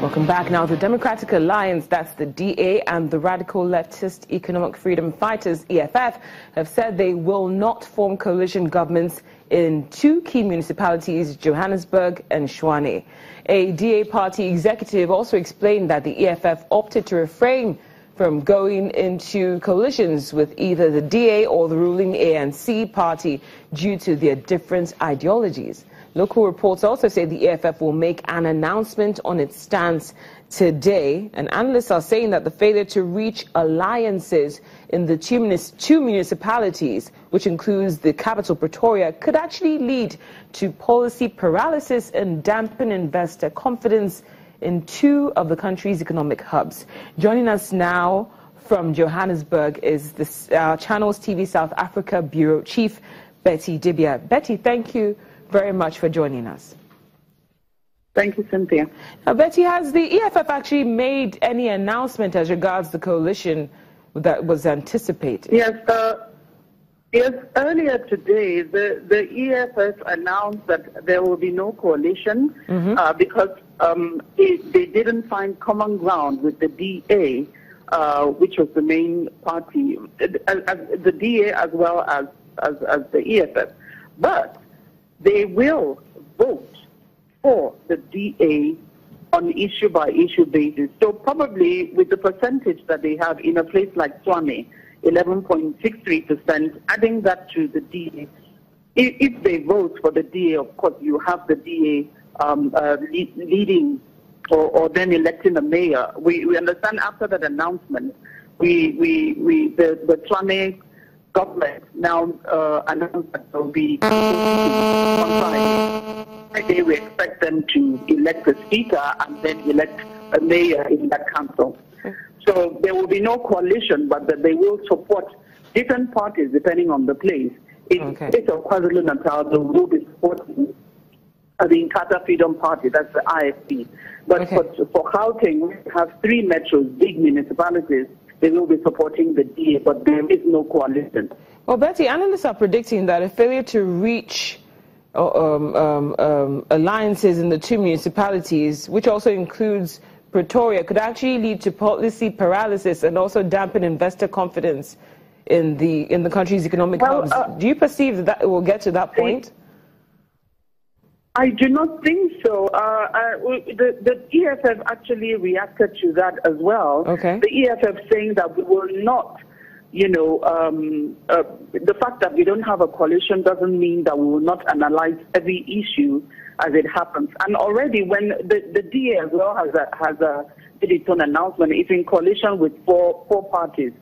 Welcome back. Now, the Democratic Alliance, that's the DA, and the Radical Leftist Economic Freedom Fighters, EFF, have said they will not form coalition governments in two key municipalities, Johannesburg and Tshwane. A DA party executive also explained that the EFF opted to refrain from going into coalitions with either the DA or the ruling ANC party due to their different ideologies. Local reports also say the EFF will make an announcement on its stance today. And analysts are saying that the failure to reach alliances in the two, municipalities, which includes the capital Pretoria, could actually lead to policy paralysis and dampen investor confidence in two of the country's economic hubs. Joining us now from Johannesburg is the uh, Channels TV South Africa Bureau Chief, Betty Dibia. Betty, thank you very much for joining us. Thank you, Cynthia. Now, Betty, has the EFF actually made any announcement as regards the coalition that was anticipated? Yes, uh, yes. Earlier today, the, the EFF announced that there will be no coalition mm-hmm. uh, because um, it, they didn't find common ground with the DA, uh, which was the main party, as, as the DA as well as, as, as the EFF. But they will vote for the DA on issue by issue basis. So probably with the percentage that they have in a place like Tshwane, 11.63%, adding that to the DA, if, they vote for the DA, of course, you have the DA um, uh, leading or, or, then electing a mayor. We, we understand after that announcement, we, we, we the, the Tshwane government now uh, announced that there will be on Friday. Friday, we expect them to elect a speaker and then elect a mayor in that council. So there will be no coalition, but that they will support different parties depending on the place. In okay. the case of KwaZulu Natal, they will be supporting the Inkatha Freedom Party, that's the IFP. But okay. for, for Gauteng, we have three metros, big municipalities they will be supporting the DA, but there is no coalition. Well, Betty, analysts are predicting that a failure to reach uh, um, um, um, alliances in the two municipalities, which also includes Pretoria, could actually lead to policy paralysis and also dampen investor confidence in the in the country's economic well, hubs. Uh, Do you perceive that, that it will get to that point? I do not think so. Uh, uh, the, the EFF actually reacted to that as well. Okay. The EFF saying that we will not, you know, um, uh, the fact that we don't have a coalition doesn't mean that we will not analyze every issue as it happens. And already when the, the DA as well has a, has a, did its own announcement, it's in coalition with four, four parties.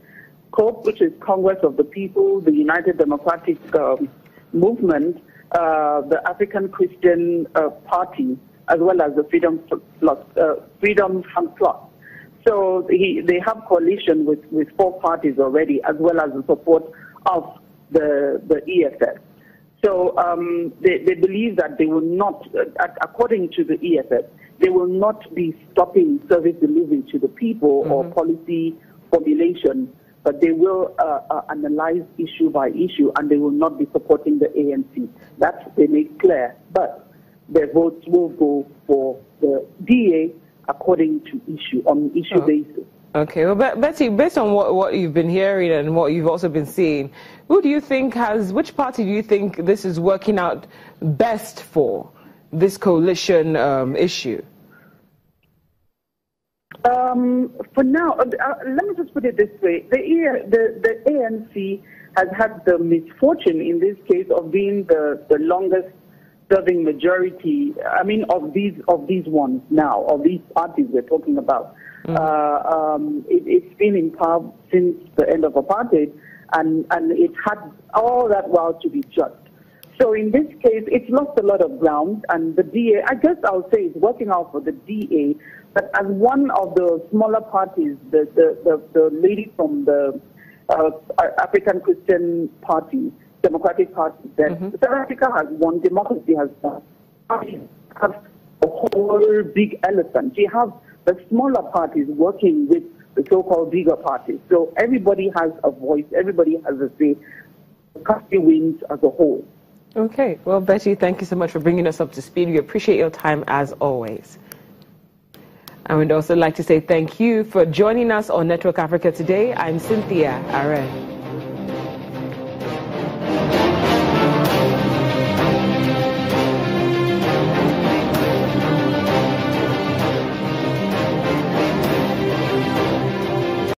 COPE, which is Congress of the People, the United Democratic um, Movement, the African Christian uh, Party, as well as the Freedom Plus, uh, Freedom Front Plus. So he, they have coalition with, with four parties already, as well as the support of the, the EFF. So um, they, they believe that they will not, uh, according to the EFF, they will not be stopping service delivery to the people mm-hmm. or policy formulation but they will uh, uh, analyze issue by issue and they will not be supporting the ANC. That they make clear. But their votes will go for the DA according to issue, on issue oh. basis. Okay, well, Betty, based on what, what you've been hearing and what you've also been seeing, who do you think has, which party do you think this is working out best for, this coalition um, issue? Um, for now, uh, uh, let me just put it this way: the, the the ANC has had the misfortune in this case of being the, the longest serving majority. I mean, of these of these ones now, of these parties we're talking about. Mm. Uh, um, it, has been in power since the end of apartheid, and and it had all that while to be just. So in this case, it's lost a lot of ground, and the DA, I guess I'll say, it's working out for the DA but as one of the smaller parties, the, the, the, the lady from the uh, African Christian Party, Democratic Party, that mm-hmm. South Africa has won, democracy has won. have a whole big elephant. You have the smaller parties working with the so-called bigger parties. So everybody has a voice, everybody has a say. The country wins as a whole. Okay. Well, Betty, thank you so much for bringing us up to speed. We appreciate your time as always. I would also like to say thank you for joining us on Network Africa today. I'm Cynthia Are.